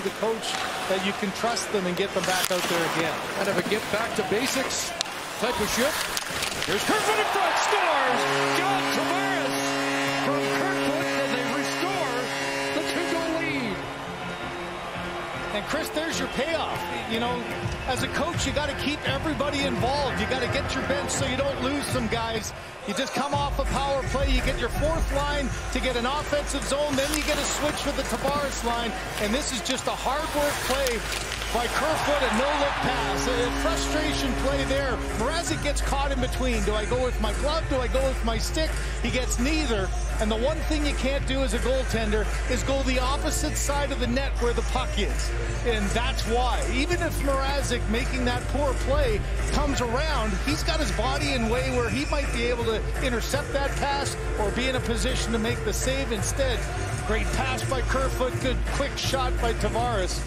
to the coach that you can trust them and get them back out there again. Kind of a get back to basics type of shift. Here's Kerfoot in front, scores! John Tavares from Kerfoot as they restore the two-goal lead. And Chris, there's your payoff. You know, as a coach, you got to keep everybody involved. You got to get your bench so you don't lose some guys. You just come off a power play, you get your fourth line to get an offensive zone, then you get a switch with the Tavares line, and this is just a hard work play by Kerfoot, a no-look pass. A frustration play there. Mrazek gets caught in between. Do I go with my glove? Do I go with my stick? He gets neither. And the one thing you can't do as a goaltender is go the opposite side of the net where the puck is. And that's why. Even if Mrazek making that poor play comes around, he's got his body in way where he might be able to intercept that pass or be in a position to make the save instead. Great pass by Kerfoot, good quick shot by Tavares.